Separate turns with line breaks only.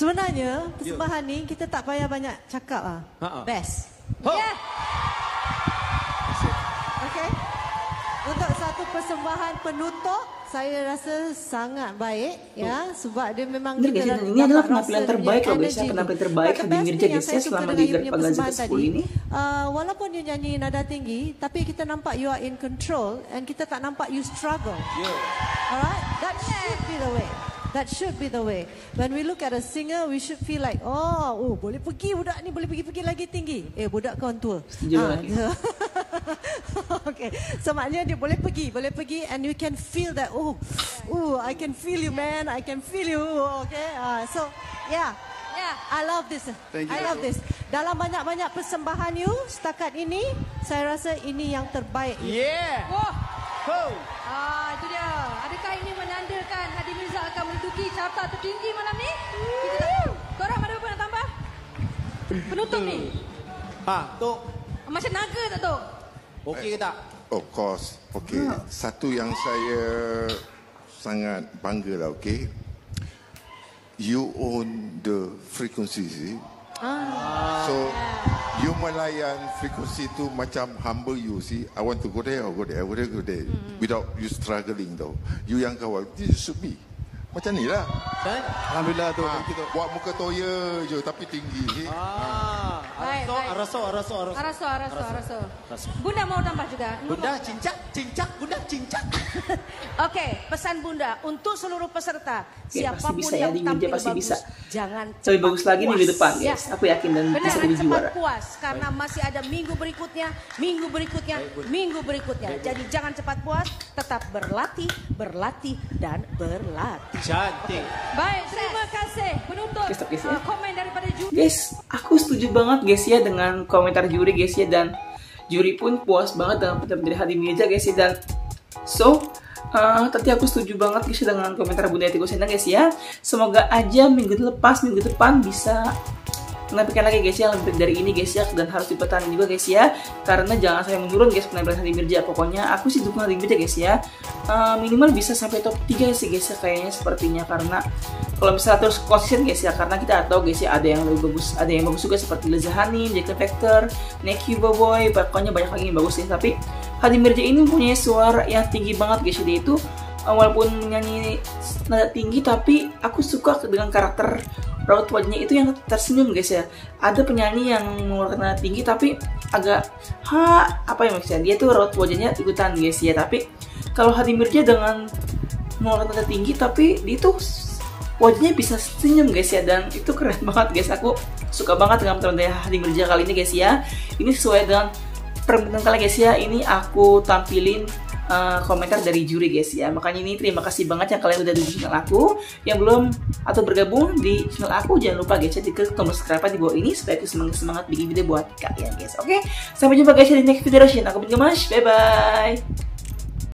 Sebenarnya persembahan ni kita tak payah banyak cakap ah.
Ha-ha.
Best.
Ho.
Yeah.
Okay. Untuk satu persembahan penutup saya rasa sangat baik ya sebab dia memang
guys,
kita
dan
dah
ini adalah penampilan
dia
terbaik
punya
loh guys, ya.
energy
Penampilan terbaik
best
Mirja
saya suka
selama di
persembahan
ke-10
tadi,
ini.
uh, walaupun you nyanyi nada tinggi tapi kita nampak you are in control and kita tak nampak you struggle. Alright, that should be the way. That should be the way. When we look at a singer, we should feel like, oh, oh boleh pergi budak ni, boleh pergi-pergi lagi tinggi. Eh, budak kau tua. Gitu. okay, so maknanya dia boleh pergi, boleh pergi and you can feel that, oh, oh, I can feel you man, I can feel you. Okay, uh, so yeah.
Yeah.
I love this.
Thank you.
I love this. Dalam banyak-banyak persembahan you setakat ini, saya rasa ini yang terbaik.
Yeah.
Wah.
Ho.
Ah, itu dia. Adakah carta tertinggi malam ni? Kita tak tahu. Korang ada apa nak tambah? Penutup ni.
Ha, Tok.
Macam naga tak tu?
Okey ke tak?
Of course. Okay. Satu yang saya sangat bangga lah, okay. You own the frequency, see? So, you melayan frekuensi tu macam humble you, see? I want to go there, I'll go there, I go there, go there. Without you struggling tau. You yang kawal, this should be. Macam ni lah.
Kan? Alhamdulillah tu.
Ha,
Tok.
buat muka toya je tapi tinggi.
Ah,
Baik,
araso,
baik.
araso, araso, araso.
Araso, araso, araso.
Araso.
Bunda mau tambah juga?
Bunda cincak, cincak, bunda cincak.
Okey, pesan Bunda untuk seluruh peserta,
Oke,
siapa
pun bisa ya,
yang
meja
tampil
pasti
bagus,
bisa.
jangan
Lebih
cepat
bagus lagi
puas.
minggu depan
Ya.
Aku yakin dan
Benar,
bisa jadi juara.
puas karena masih ada minggu berikutnya, minggu berikutnya, minggu berikutnya. Jadi jangan cepat puas, tetap berlatih, berlatih dan berlatih.
Cantik.
Baik, terima kasih penuntut
stop, guys, ya.
uh, komen daripada juri.
Guys, aku setuju banget guys ya dengan komentar juri guys ya dan juri pun puas banget dengan penampilan dari Hadi Mirza guys ya dan so uh, tadi aku setuju banget guys ya dengan komentar Bunda Eti Gosena guys ya. Semoga aja minggu lepas minggu depan bisa menampilkan lagi guys ya lebih baik dari ini guys ya dan harus dipertahankan juga guys ya. Karena jangan sampai menurun guys penampilan Hadi Mirza pokoknya aku sih dukung Hadi Mirza guys ya. Uh, minimal bisa sampai top 3 sih guys ya kayaknya sepertinya. Karena kalau misalnya terus konsisten guys ya karena kita tahu guys ya ada yang lebih bagus ada yang bagus juga seperti Leza Hani, Jack Factor, Neki Boboy pokoknya banyak lagi yang bagus sih. Tapi Hadi Mirza ini punya suara yang tinggi banget guys ya. Dia itu uh, walaupun menyanyi nada tinggi tapi aku suka dengan karakter raut wajahnya itu yang tersenyum guys ya. Ada penyanyi yang mengeluarkan nada tinggi tapi agak ha apa ya maksudnya? Dia tuh raut wajahnya ikutan guys ya. Tapi kalau Hadi Mirza dengan mengeluarkan nada tinggi tapi dia tuh wajahnya bisa senyum guys ya. Dan itu keren banget guys. Aku suka banget dengan penampilan Hadi Mirza kali ini guys ya. Ini sesuai dengan permintaan kalian guys ya. Ini aku tampilin uh, komentar dari juri guys ya. Makanya ini terima kasih banget yang kalian udah dukung channel aku. Yang belum atau bergabung di channel aku jangan lupa guys ya diklik tombol subscribe di bawah ini supaya aku semangat semangat bikin video buat kalian guys. Oke? Sampai jumpa guys ya di next video aku bin Gemash bye bye